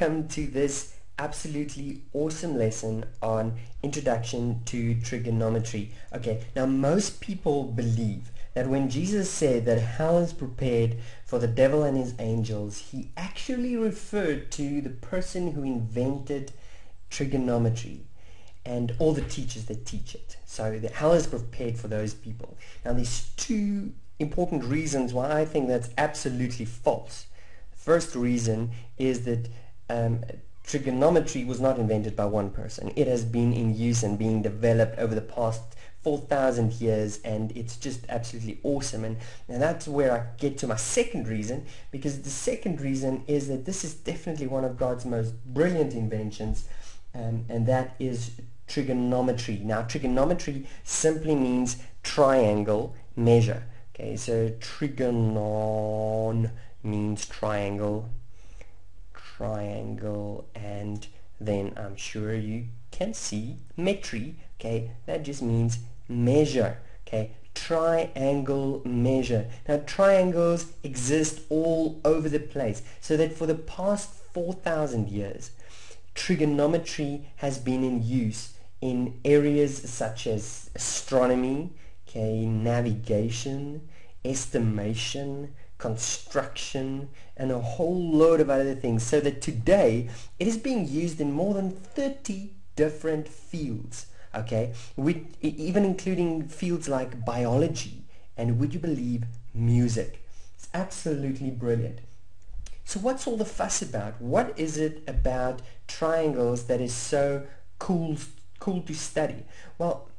welcome to this absolutely awesome lesson on Introduction to Trigonometry. Okay, now most people believe that when Jesus said that hell is prepared for the devil and his angels, he actually referred to the person who invented trigonometry and all the teachers that teach it. So the hell is prepared for those people. Now there's two important reasons why I think that's absolutely false. First reason is that um, trigonometry was not invented by one person. It has been in use and being developed over the past 4,000 years and it's just absolutely awesome. And, and that's where I get to my second reason because the second reason is that this is definitely one of God's most brilliant inventions um, and that is trigonometry. Now trigonometry simply means triangle measure. Okay, so trigonon means triangle, triangle, and then I'm sure you can see metry, okay, that just means measure, okay, triangle measure. Now triangles exist all over the place, so that for the past 4,000 years, trigonometry has been in use in areas such as astronomy, okay, navigation, estimation, construction, and a whole load of other things so that today it is being used in more than 30 different fields, okay, with, even including fields like biology and would you believe music. It's absolutely brilliant. So what's all the fuss about? What is it about triangles that is so cool, cool to study? Well,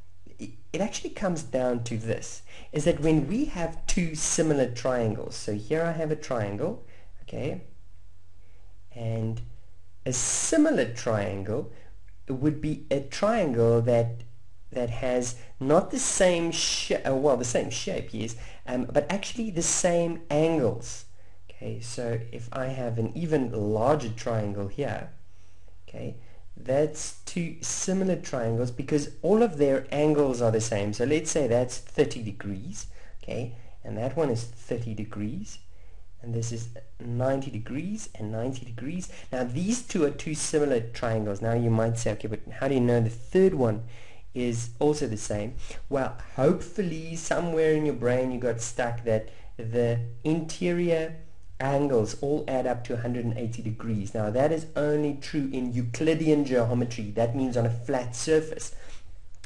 it actually comes down to this, is that when we have two similar triangles, so here I have a triangle, okay, and a similar triangle would be a triangle that that has not the same uh, well, the same shape, yes, um, but actually the same angles. Okay, so if I have an even larger triangle here, okay, that's two similar triangles because all of their angles are the same. So let's say that's 30 degrees, okay, and that one is 30 degrees, and this is 90 degrees and 90 degrees. Now these two are two similar triangles. Now you might say, okay, but how do you know the third one is also the same? Well, hopefully somewhere in your brain you got stuck that the interior angles all add up to 180 degrees. Now that is only true in Euclidean geometry. That means on a flat surface.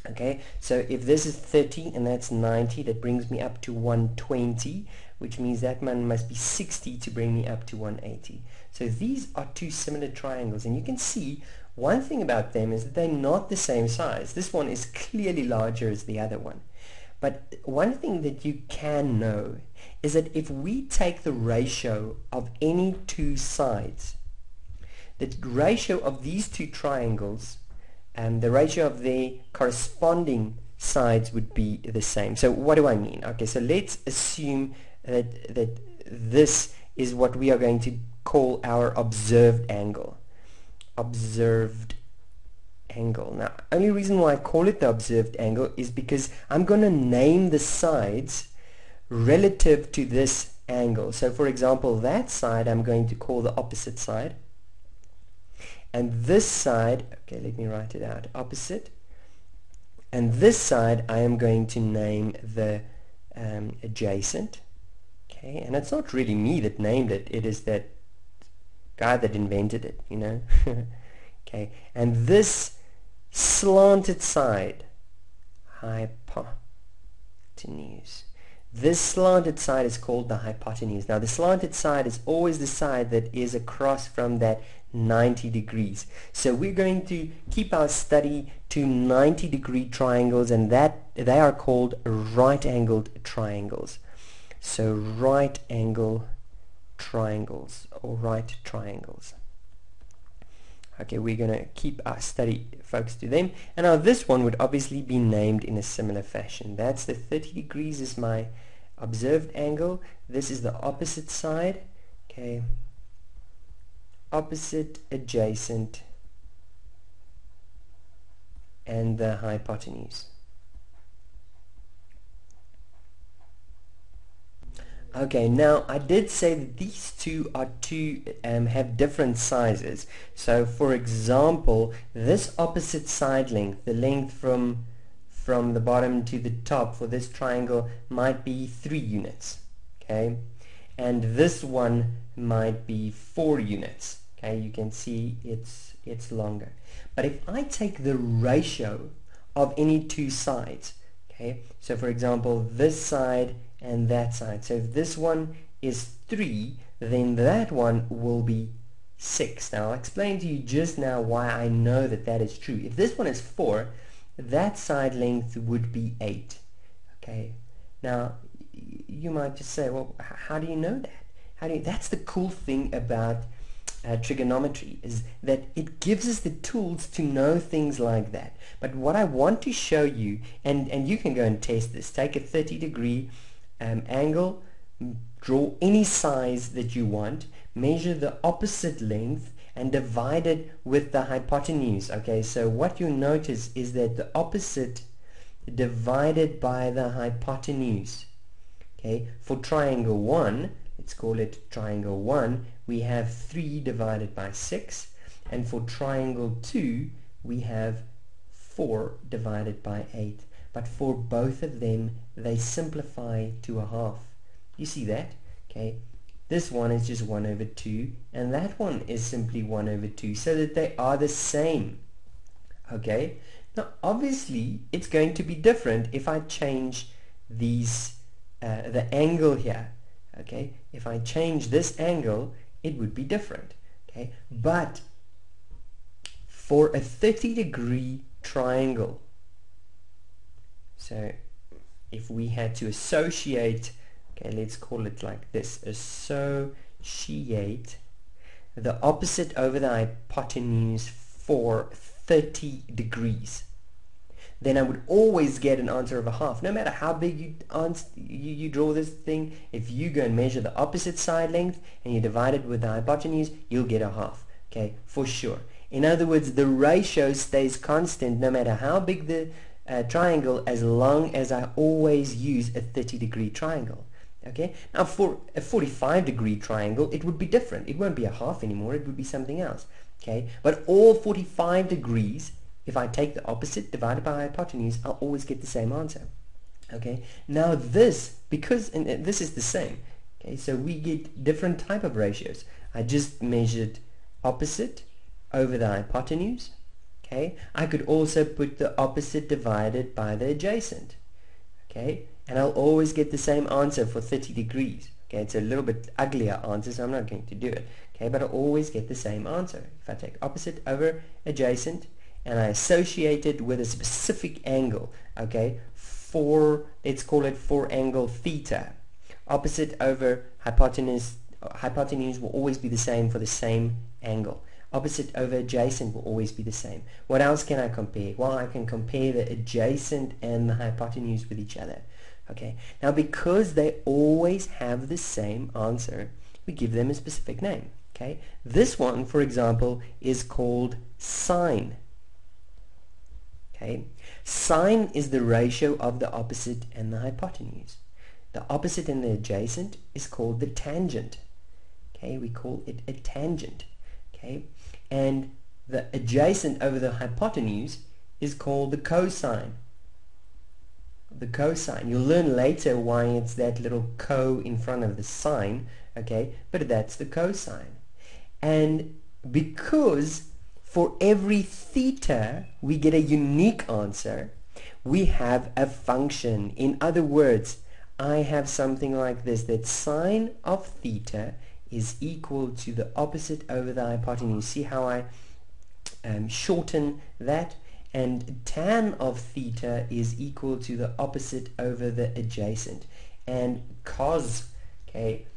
Okay, so if this is 30 and that's 90, that brings me up to 120, which means that one must be 60 to bring me up to 180. So these are two similar triangles, and you can see one thing about them is that they're not the same size. This one is clearly larger as the other one. But one thing that you can know is that if we take the ratio of any two sides, the ratio of these two triangles and the ratio of their corresponding sides would be the same. So what do I mean? Okay, so let's assume that, that this is what we are going to call our observed angle. Observed angle. Now, only reason why I call it the observed angle is because I'm going to name the sides relative to this angle. So for example, that side I'm going to call the opposite side. And this side, okay, let me write it out, opposite. And this side I am going to name the um, adjacent. Okay, and it's not really me that named it, it is that guy that invented it, you know. okay, and this slanted side, hypotenuse. This slanted side is called the hypotenuse. Now the slanted side is always the side that is across from that 90 degrees. So we're going to keep our study to 90 degree triangles and that they are called right angled triangles. So right angle triangles or right triangles. Okay, we're going to keep our study focused to them. And now this one would obviously be named in a similar fashion. That's the 30 degrees is my observed angle. This is the opposite side. Okay, opposite, adjacent, and the hypotenuse. Okay, now I did say that these two are two um, have different sizes. So for example, this opposite side length, the length from from the bottom to the top for this triangle might be 3 units. Okay, and this one might be 4 units. Okay, you can see it's it's longer. But if I take the ratio of any two sides, okay, so for example, this side and that side. So if this one is 3, then that one will be 6. Now I'll explain to you just now why I know that that is true. If this one is 4, that side length would be 8. Okay. Now you might just say, well, how do you know that? How do you, that's the cool thing about uh, trigonometry is that it gives us the tools to know things like that. But what I want to show you, and, and you can go and test this, take a 30 degree um, angle, draw any size that you want, measure the opposite length and divide it with the hypotenuse. Okay, so what you notice is that the opposite divided by the hypotenuse. Okay, for triangle 1, let's call it triangle 1, we have 3 divided by 6. And for triangle 2, we have 4 divided by 8 but for both of them they simplify to a half. You see that? Okay. This one is just 1 over 2 and that one is simply 1 over 2 so that they are the same. Okay. Now obviously it's going to be different if I change these uh, the angle here. Okay. If I change this angle it would be different. Okay. But for a 30 degree triangle so if we had to associate, okay, let's call it like this, associate the opposite over the hypotenuse for 30 degrees then I would always get an answer of a half. No matter how big you, you, you draw this thing, if you go and measure the opposite side length and you divide it with the hypotenuse, you'll get a half, okay, for sure. In other words, the ratio stays constant no matter how big the uh, triangle as long as I always use a 30 degree triangle. Okay, now for a 45 degree triangle, it would be different. It won't be a half anymore, it would be something else. Okay, but all 45 degrees, if I take the opposite divided by hypotenuse, I'll always get the same answer. Okay, now this, because and this is the same, okay, so we get different type of ratios. I just measured opposite over the hypotenuse, okay? I could also put the opposite divided by the adjacent. Okay and I'll always get the same answer for 30 degrees okay it's a little bit uglier answer so I'm not going to do it okay but I always get the same answer if I take opposite over adjacent and I associate it with a specific angle okay for let's call it for angle theta opposite over hypotenuse hypotenuse will always be the same for the same angle opposite over adjacent will always be the same. What else can I compare? Well, I can compare the adjacent and the hypotenuse with each other. Okay, now because they always have the same answer, we give them a specific name. Okay, this one, for example, is called sine. Okay, sine is the ratio of the opposite and the hypotenuse. The opposite and the adjacent is called the tangent. Okay, we call it a tangent. Okay, and the adjacent over the hypotenuse is called the cosine. The cosine. You'll learn later why it's that little co in front of the sine, okay? But that's the cosine. And because for every theta we get a unique answer, we have a function. In other words, I have something like this, that sine of theta is equal to the opposite over the hypotenuse. See how I um, shorten that? And tan of theta is equal to the opposite over the adjacent. And cos, okay,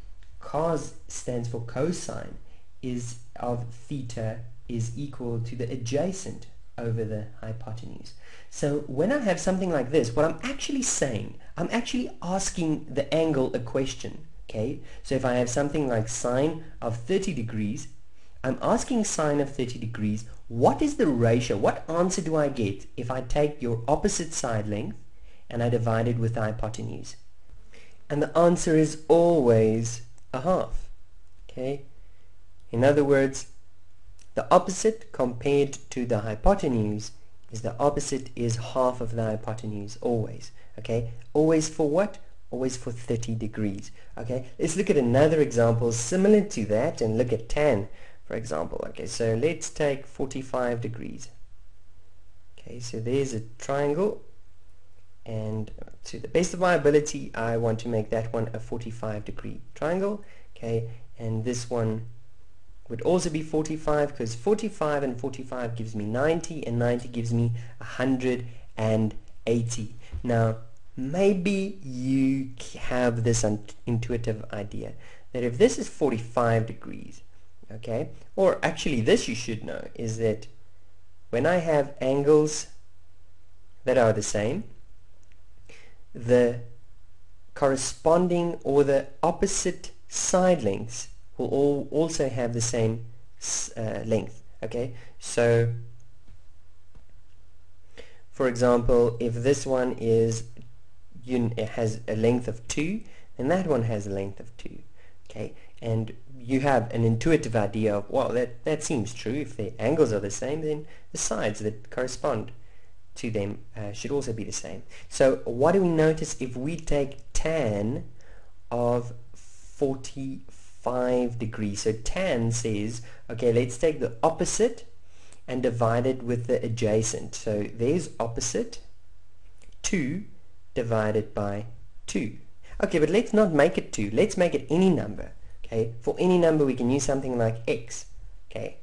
cos stands for cosine, is of theta is equal to the adjacent over the hypotenuse. So when I have something like this, what I'm actually saying, I'm actually asking the angle a question okay so if I have something like sine of 30 degrees I'm asking sine of 30 degrees what is the ratio what answer do I get if I take your opposite side length and I divide it with the hypotenuse and the answer is always a half. Okay? In other words, the opposite compared to the hypotenuse is the opposite is half of the hypotenuse always. Okay? Always for what? Always for 30 degrees. Okay? Let's look at another example similar to that and look at tan for example. Okay, so let's take 45 degrees. Okay, so there's a triangle and to the best of my ability I want to make that one a 45 degree triangle okay and this one would also be 45 because 45 and 45 gives me 90 and 90 gives me 180 now maybe you have this intuitive idea that if this is 45 degrees okay? Or actually this you should know is that when I have angles that are the same the corresponding or the opposite side lengths will all also have the same uh, length okay? So for example if this one is has a length of 2 then that one has a length of 2 okay? And you have an intuitive idea of well that that seems true if the angles are the same then the sides that correspond to them uh, should also be the same. So what do we notice if we take tan of 45 degrees? So tan says, okay, let's take the opposite and divide it with the adjacent. So there's opposite, 2 divided by 2. Okay, but let's not make it 2. Let's make it any number. Okay, for any number we can use something like x. Okay,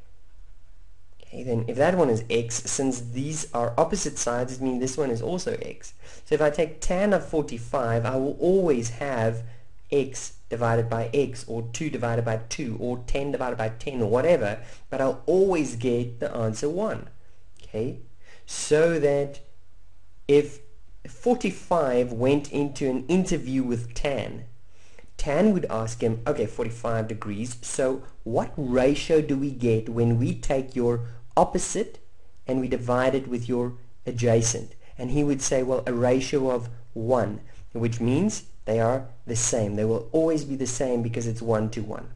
Okay, then if that one is x, since these are opposite sides, it means this one is also x. So if I take tan of 45, I will always have x divided by x, or 2 divided by 2, or 10 divided by 10, or whatever, but I'll always get the answer 1. Okay, so that if 45 went into an interview with tan, Tan would ask him, okay, 45 degrees, so what ratio do we get when we take your opposite and we divide it with your adjacent. And he would say, well, a ratio of 1, which means they are the same. They will always be the same because it's 1 to 1.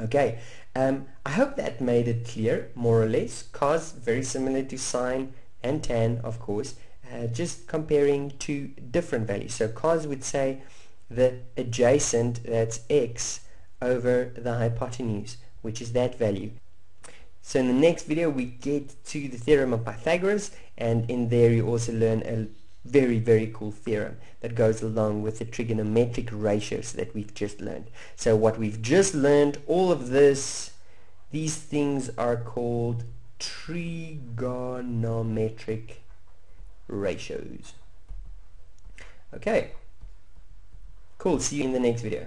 Okay, um, I hope that made it clear, more or less. Cos, very similar to sine and tan, of course, uh, just comparing two different values. So cos would say the adjacent, that's x, over the hypotenuse, which is that value. So in the next video we get to the theorem of Pythagoras and in there you also learn a very very cool theorem that goes along with the trigonometric ratios that we've just learned. So what we've just learned, all of this, these things are called trigonometric ratios. Okay, cool, see you in the next video.